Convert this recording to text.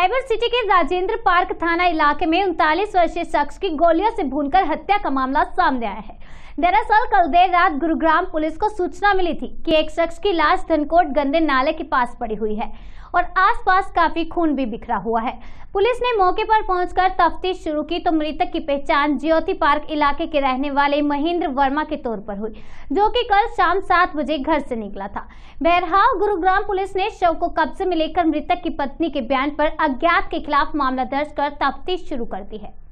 Raipur city के Rajendra park थाना इलाके में उनतालीस वर्षीय शख्स की गोलियों से भूनकर हत्या का मामला सामने आया है। दरअसल, कल देर रात गुरुग्राम पुलिस को सूचना मिली थी कि एक शख्स की लाश धनकोट गंदे नाले के पास पड़ी हुई है और आसपास काफ़ी खून भी बिखरा हुआ है। पुलिस ने मौके पर पहुंचकर तफ्तीश शुरू की तो मृतक की पहचान ज्योति पार्क इलाके के रहने वाले महेंद्र वर्मा के तौर पर हुई, जो कि कल शाम सात बजे घर से निकला था। बहरहाल, गुरुग्राम पुलिस ने शव को कब्जे में लेकर मृतक की पत्नी के बयान पर अज्ञात के खिलाफ मामला दर्ज कर तफ्तीश शुरू कर दी है।